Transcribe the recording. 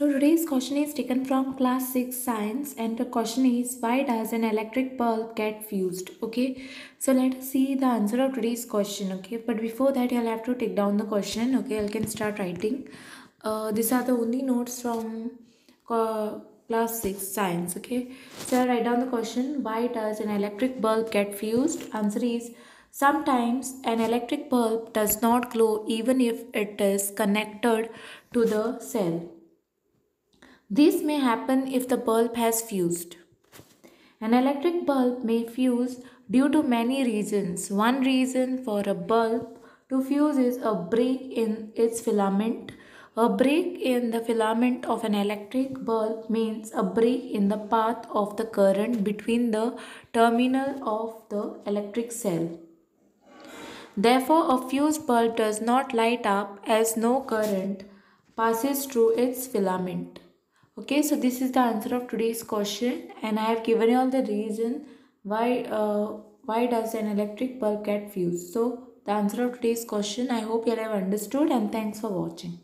So today's question is taken from class 6 science and the question is why does an electric bulb get fused? Okay, so let us see the answer of today's question. Okay, but before that you'll have to take down the question. Okay, I can start writing. Uh, these are the only notes from uh, class 6 science. Okay, so I'll write down the question why does an electric bulb get fused? Answer is Sometimes an electric bulb does not glow even if it is connected to the cell. This may happen if the bulb has fused. An electric bulb may fuse due to many reasons. One reason for a bulb to fuse is a break in its filament. A break in the filament of an electric bulb means a break in the path of the current between the terminal of the electric cell. Therefore, a fused bulb does not light up as no current passes through its filament. Okay, so this is the answer of today's question and I have given you all the reason why uh, why does an electric bulb get fused. So the answer of today's question I hope you have understood and thanks for watching.